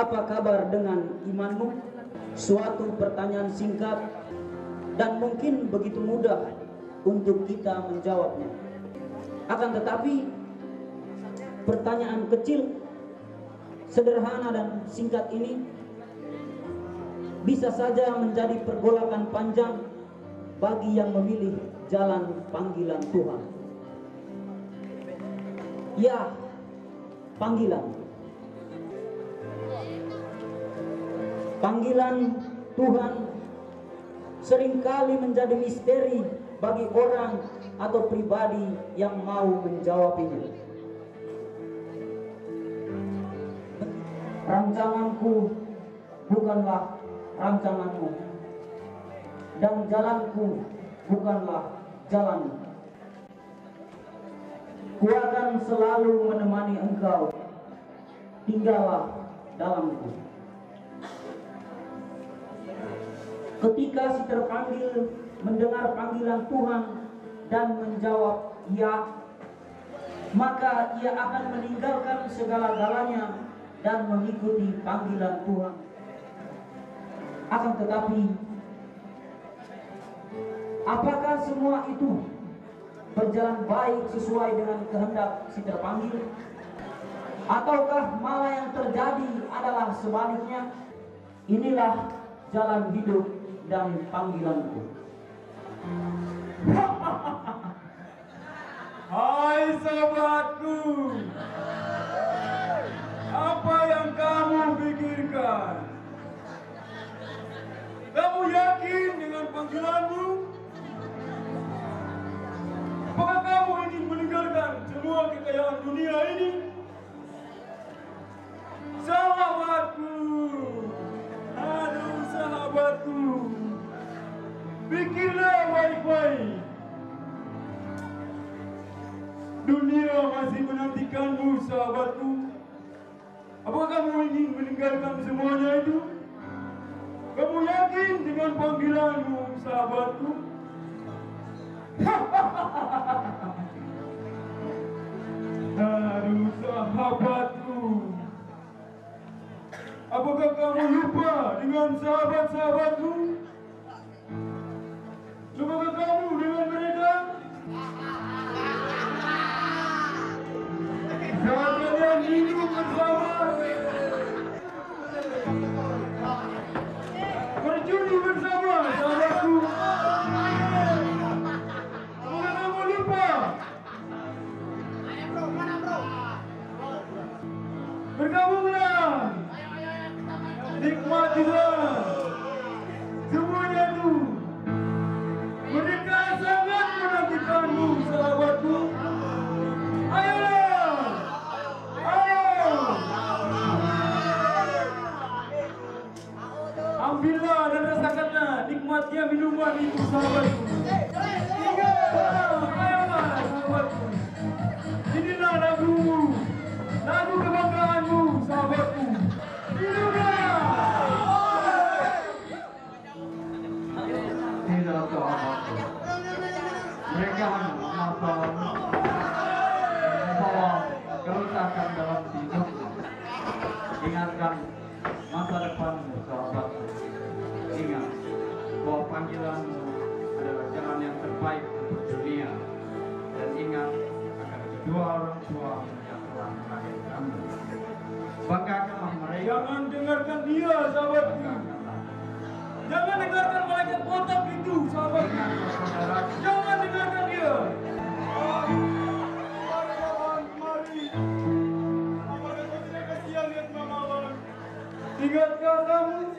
Apa kabar dengan imanmu? Suatu pertanyaan singkat dan mungkin begitu mudah untuk kita menjawabnya. Akan tetapi pertanyaan kecil, sederhana dan singkat ini bisa saja menjadi pergolakan panjang bagi yang memilih jalan panggilan Tuhan. Ya, panggilan. Panggilan Tuhan sering kali menjadi misteri bagi orang atau pribadi yang mau menjawabnya. Rancanganku bukanlah rancanganmu dan jalanku bukanlah jalanmu. Ku akan selalu menemani engkau. Tinggallah dalamku. Ketika si terpanggil mendengar panggilan Tuhan dan menjawab ya, maka ia akan meninggalkan segala-galanya dan mengikuti panggilan Tuhan. Akan tetapi, apakah semua itu berjalan baik sesuai dengan kehendak si terpanggil? Ataukah malah yang terjadi adalah sebaliknya? Inilah jalan hidup dan panggilanku. Hai sahabatku, apa yang kamu pikirkan? Kamu yakin dengan panggilanmu? Apakah kamu ingin meninggalkan semua kekayaan dunia ini? Sahabatku. Apakah kamu ingin meninggalkan semuanya itu? Kamu yakin dengan panggilanmu, sahabatku? Aduh, sahabatku. Apakah kamu lupa dengan sahabat-sahabatmu? Lupakah kamu kerusakan dalam hidupmu. Ingatkan masa depanmu, sahabatku. Ingat bahwa panggilanmu adalah jalan yang terbaik untuk dunia. Dan ingat akan kedua orang tua yang telah melahirkanmu. Banggakanlah mereka. Jangan dengarkan dia sahabatku. Jangan dengarkan malaikat botak itu sahabatku. Jangan dengarkan dia. Mari Ingatkah kamu?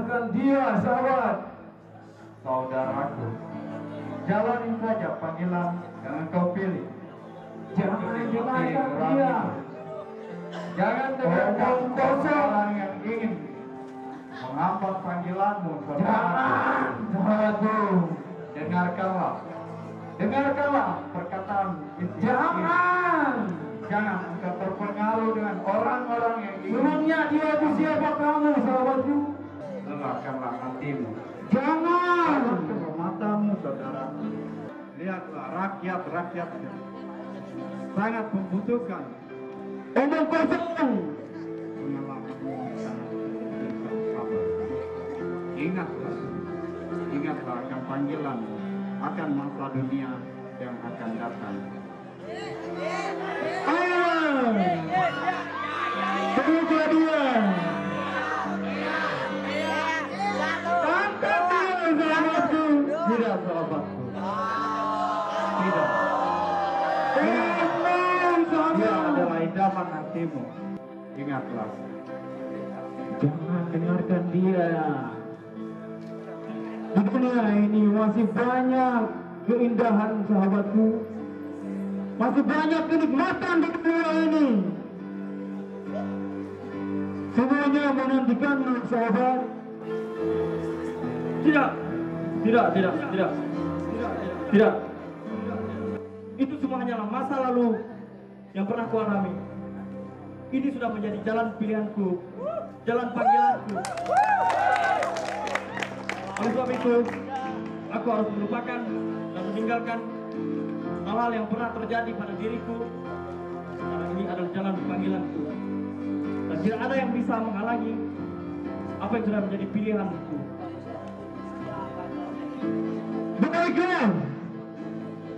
Jangan dengarkan dia sahabat Saudaraku Jalani saja panggilan yang engkau pilih Jangan dengarkan dia Jangan dengarkan kosong orang yang ingin menghambat panggilanmu. Jangan, sahabatku. Dengarkanlah. Dengarkanlah perkataan itu. Jangan. Jangan engkau terpengaruh dengan orang-orang yang ingin. Sebelumnya dia itu siapa kamu sahabatku? Lelahkanlah hatimu. Jangan. Matamu, saudara. Lihatlah rakyat-rakyat sangat membutuhkan Omong kosong. Ingatlah, ingatlah akan panggilan akan masa dunia yang akan datang. Ah. Jangan dengarkan dia. Di dunia ini masih banyak keindahan sahabatku. Masih banyak kenikmatan di dunia ini. Semuanya menantikanmu sahabat. Tidak, tidak, tidak, tidak, tidak. Itu semua hanyalah masa lalu yang pernah kualami. Ini sudah menjadi jalan pilihanku, jalan panggilanku. Oleh sebab itu, aku harus melupakan dan meninggalkan hal-hal yang pernah terjadi pada diriku. Karena ini adalah jalan panggilanku. Dan tidak ada yang bisa menghalangi apa yang sudah menjadi pilihanku. Baiklah,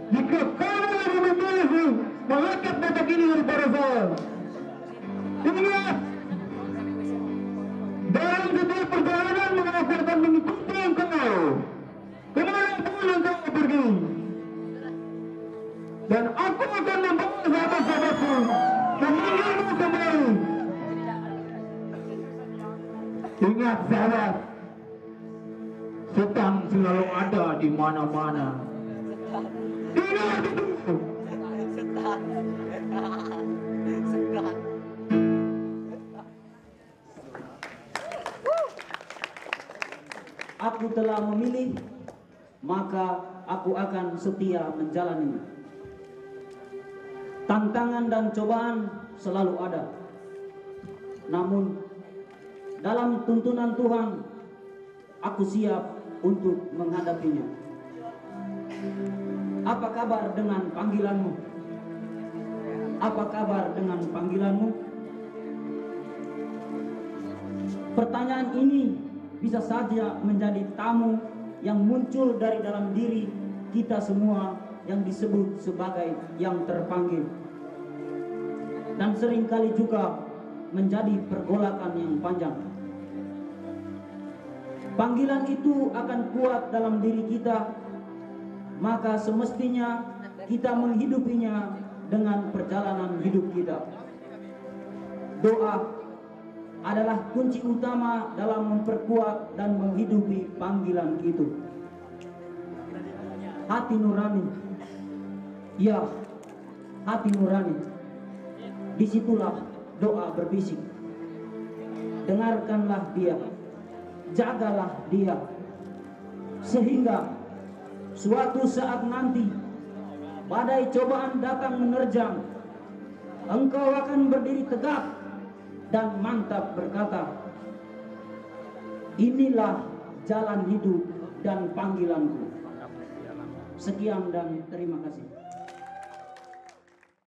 jika kamu lebih memilih mengangkat batak ini daripada saya, Ingat sahabat, setan selalu ada di mana-mana. Aku telah memilih, maka aku akan setia menjalaninya. Tantangan dan cobaan selalu ada. Namun, dalam tuntunan Tuhan, aku siap untuk menghadapinya. Apa kabar dengan panggilanmu? Apa kabar dengan panggilanmu? Pertanyaan ini bisa saja menjadi tamu yang muncul dari dalam diri kita semua yang disebut sebagai yang terpanggil. Dan sering kali juga menjadi pergolakan yang panjang. Panggilan itu akan kuat dalam diri kita, maka semestinya kita menghidupinya dengan perjalanan hidup kita. Doa adalah kunci utama dalam memperkuat dan menghidupi panggilan itu. Hati nurani, ya, hati nurani. Di situlah doa berbisik. Dengarkanlah dia, jagalah dia, sehingga suatu saat nanti badai cobaan datang menerjang, engkau akan berdiri tegak dan mantap berkata, inilah jalan hidup dan panggilanku. Sekian dan terima kasih.